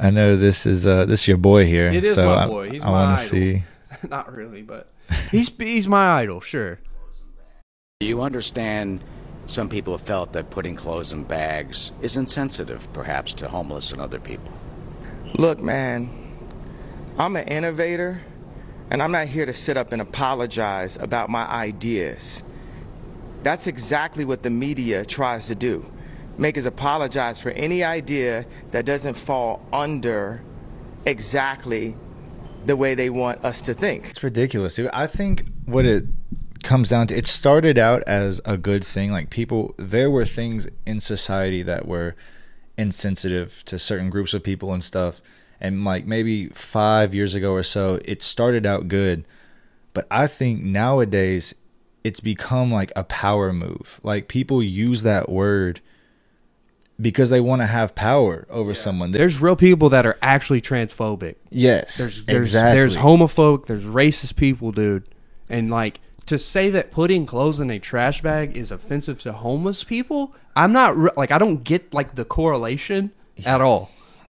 I know this is uh this is your boy here. It is so my I, boy. He's I my wanna idol. see. Not really, but he's he's my idol, sure. Do you understand some people have felt that putting clothes in bags is insensitive, perhaps, to homeless and other people. Look, man, I'm an innovator, and I'm not here to sit up and apologize about my ideas. That's exactly what the media tries to do make us apologize for any idea that doesn't fall under exactly the way they want us to think. It's ridiculous. I think what it comes down to, it started out as a good thing. Like people, there were things in society that were insensitive to certain groups of people and stuff. And like maybe five years ago or so, it started out good. But I think nowadays it's become like a power move. Like people use that word because they want to have power over someone. There's real people that are actually transphobic. yes, There's there's exactly. there's homophobic, there's racist people, dude. And like to say that putting clothes in a trash bag is offensive to homeless people, I'm not like I don't get like the correlation at all.